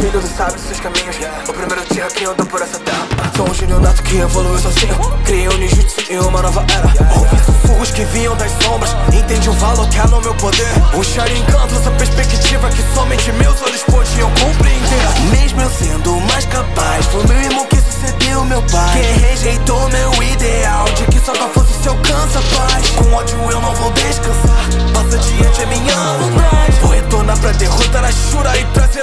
filho do sábio seus caminhos. O primeiro tiro que andou por essa terra. Sou um gênio nato que evoluiu sozinho. Criei um ninjutsu em uma nova era. Ouvi sussurros que vinham das sombras. Entendi o valor que há no meu poder. O Sharingan trouxe essa perspectiva que somente meus olhos podiam compreender. Mesmo eu sendo mais capaz Foi meu irmão que sucedeu meu pai. Quem rejeitou meu ideal De que só com a força se alcança paz Com ódio eu não vou descansar. Passa diante é minha vontade. Vou retornar pra derrotar a chura E trazer